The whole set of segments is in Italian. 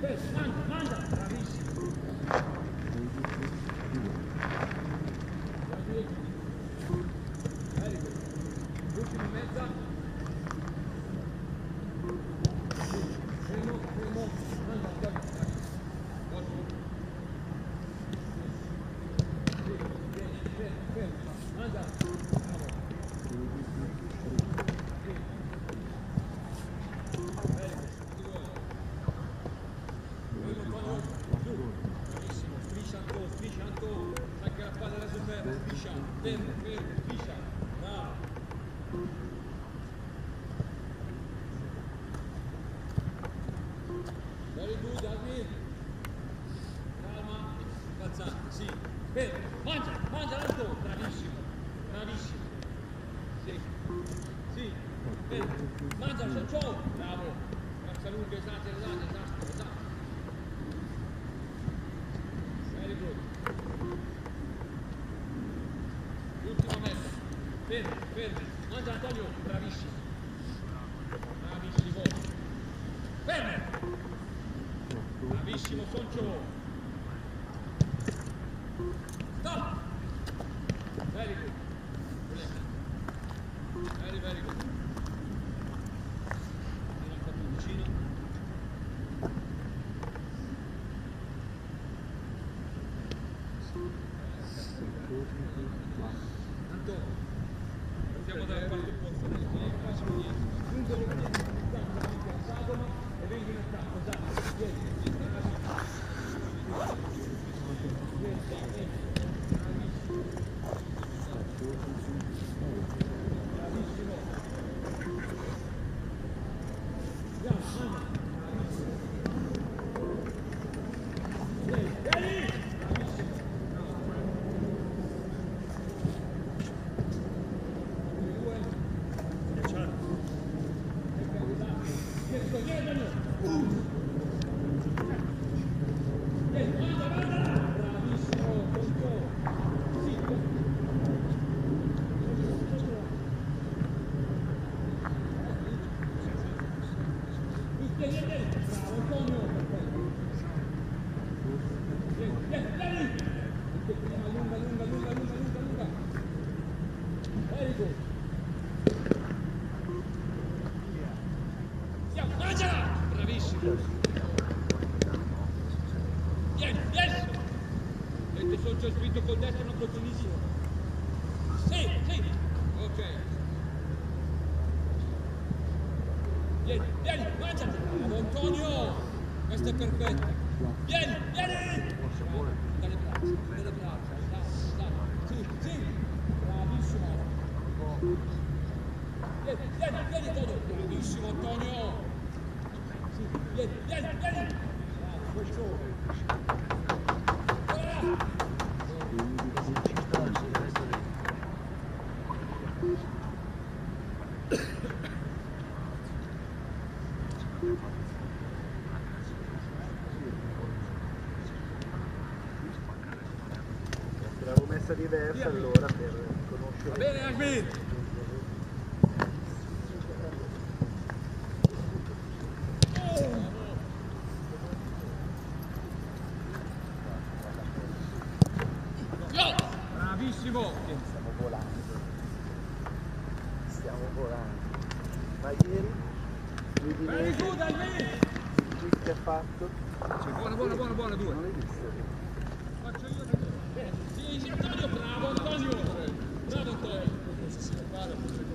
Very sì. Fermo, mangia, mangia l'alto, bravissimo, bravissimo. Sì, sì, fermo, mangia ciao, bravo. Forza lunga, esatto, esatto, esatto, esatto. Very good. L'ultima mezza. Fermo, fermo. Mangia Antonio, bravissimo. Bravissimo. Fermo. Bravissimo Soncio. Stop. Bravissimo! Vieni, vieni, mangiati! Bravo Antonio! Questo è perfetto! Vieni, vieni! Dalle braccia, dalle braccia, esatto, esatto. Sì, sì! Bravissimo! Vieni, vieni, vieni Antonio! Bravissimo Antonio! Sì, vieni, vieni, vieni! Diversa allora per Va conoscere. bene Agmin! Yo! Bravissimo! Stiamo volando. Stiamo volando. Ma ieri il quick che ha fatto Buona, buona, buona, buona, due. non l'hai visto? Faccio io Bene. Sì, sì, Antonio, bravo Antonio! Bravo Antonio!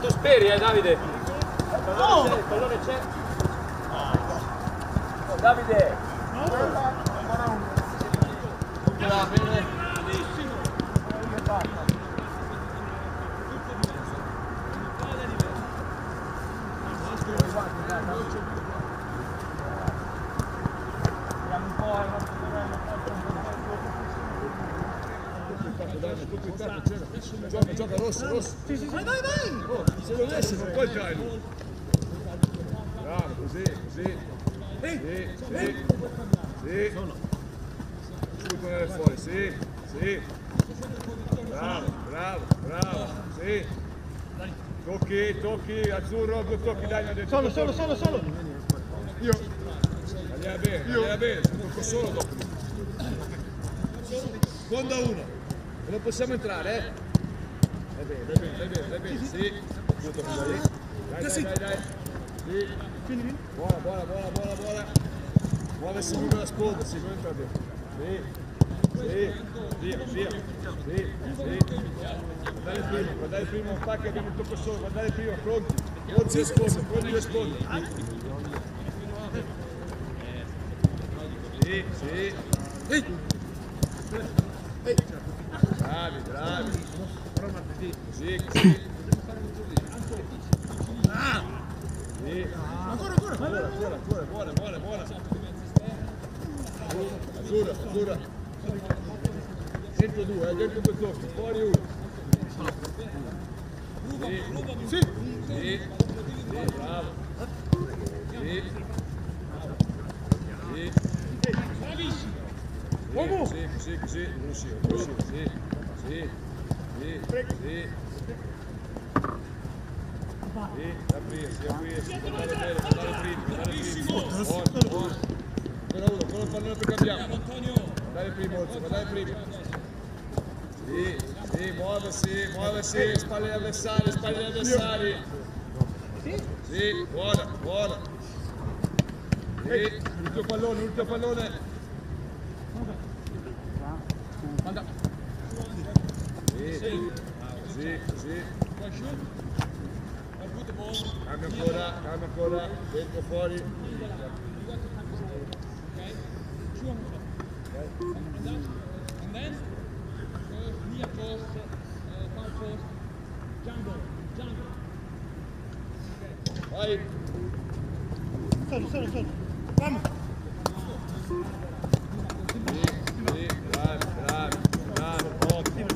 Tu speri, eh Davide? Il pallone c'è, il pallone c'è. Davide! Bravo, bene. Gioca, gioca rosso, rosso. Vai, vai, vai! Oh, se lo lasci non puoi lui. Bravo, così, così. Sì, sì. Sì. Subito tornare fuori, sì, sì. Bravo, bravo, bravo, sì. Tocchi, tocchi, azzurro, due tocchi, dai. Solo, solo, solo, solo. Io. Andiamo bene, andiamo bene, se tocco solo dopo. Seconda uno. Non possiamo entrare, eh? Vai bene, vai bene, vai bene, vai bene, sì. Da lì. Dai, dai, dai, dai. Sì. Buona, buona, buona, buona, buona. Muoversi lungo la sponda, sì, non entra dentro. Sì. Sì, via, via. Sì, sì. Guardare prima, guardare prima un pacco abbiamo il tocco solo, guardare prima, pronti. Pronti le sponde, pronti le sponde. Sì, sì. Bravi, bravi. Così, così. Sì. Ancora, ancora. Ancora, ancora, ancora, buona, buona, buona. Azzurra, azzurra. Dentro due, eh, dentro due tocchi, fuori uno. Sì, sì, sì, sì, bravo. Sì. Sì. Sì, così, così, così, non uscivo, non uscivo, sì, sì, sì, sì. Sì, aprire, sì, aprire, sì, guardare bene, guardare prima, guardare prima. Buono, buono. Ancora uno, ancora un pallone che cambiamo. Guardare prima, Orso, guardare prima. Sì, sì, muoversi, muoversi, spalle agli avversari, spalle agli avversari. Sì, buona, buona. Sì, l'ultimo pallone, l'ultimo pallone. Sì, sì. Cambia ancora, cambia ancora, dentro, fuori. And then, uh, near post, uh, far post, jungle, jungle. Vai. Solo, solo, solo. Vamos. Sì, sì, bravi, bravi, bravi, ottimo, semplice, semplice. Sì, sì, sì, sì. Sì, due, due. Bravo, bravo, bravi,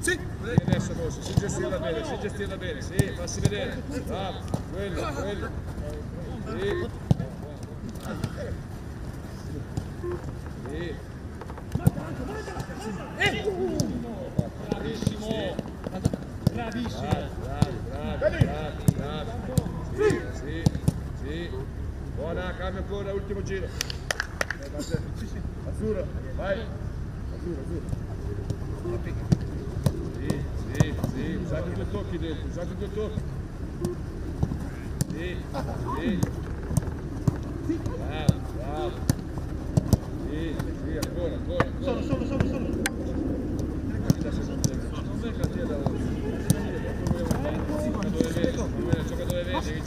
Sì. Adesso Rosso, si gestirla bene, si gestirla bene, sì, fassi vedere. Bravo, quello, quello. Sì. Sì. Bravissimo. Bravi, bravi, bravi, bravi. Sì, sì, sì. Buona, cambia ancora, ultimo giro. Azzurro, vai. Azzurro, azzurro. Sì, sì, sì, usate due tocchi dentro, usate due tocchi. Sì, sì. Bravo, bravo. Sì, sì, ancora, ancora, ancora. Solo, solo, solo, solo.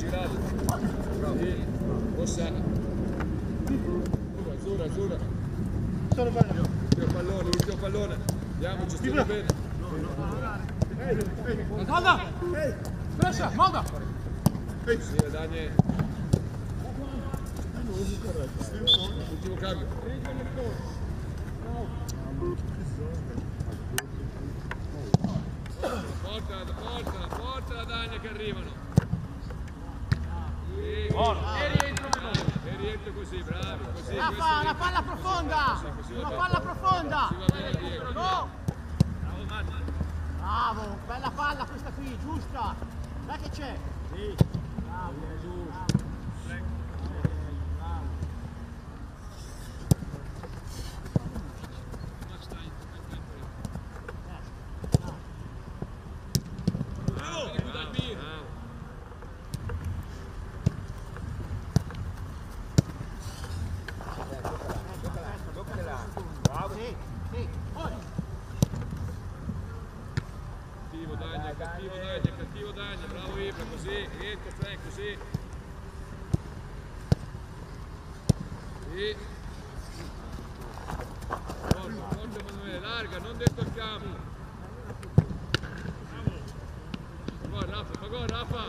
Girato. Sì, rossa. Azzurra, azzurra. Solo bello. Ultimo pallone, ultimo pallone. Andiamo, gestire bene. Molda! Pressa, molda! Sì, Dani. Ultimo cambio. Portala, portala, portala Dani che arrivano. Sì, e rientro E rientro così, bravi, così. La, fa, è- una palla profonda! Così, così Una palla profonda! No! Bravo, bella palla questa qui, giusta! Dai che c'è! Sì! Bravo, bravo. Bravo! Sì. Sì. Forte, forte Emanuele, larga, non dentro il campo. Gol Rafa, fa gol Rafa.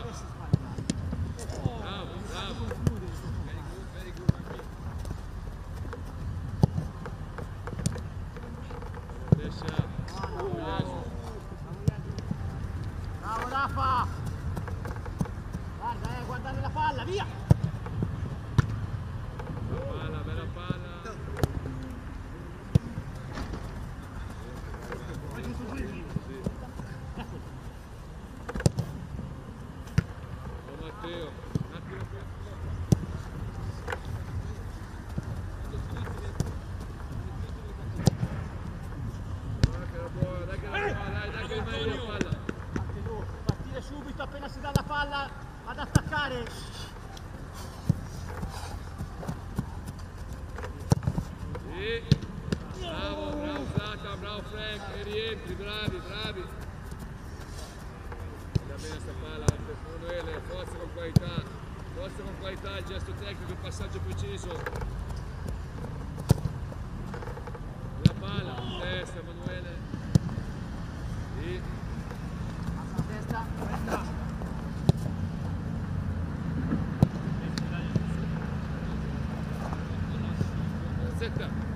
Bravo, bravo. Very good, very good, Mami. Adesso, adesso. Bravo Rafa! Guarda, eh, guardare la palla, via! Bella palla, bella palla. Oh Matteo, un attimo più. Dai che era buona, dai che era buona, dai, dai che è meglio la palla. Parte dopo, partire subito appena si dà la palla ad attaccare. Bravo, bravo Zlatan, bravo Frank, e rientri, bravi, bravi. Andiamo bene sta palla, Emanuele, forza con qualità, forza con qualità, il gesto tecnico, il passaggio preciso. La palla, testa Emanuele. Sì. Passa testa. Zetta. Questa è